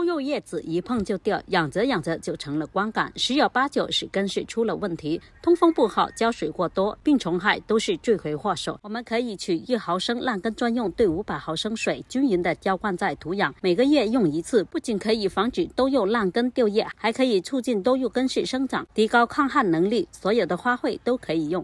多肉叶子一碰就掉养着养着就成了光杆。十有八九是根系出了问题。通风不好浇水过多病虫害都是罪魁祸首。我们可以取一毫升烂根专用兑五百毫升水均匀的浇灌在土壤。每个月用一次不仅可以防止多肉烂根掉叶还可以促进多肉根系生长提高抗旱能力所有的花卉都可以用。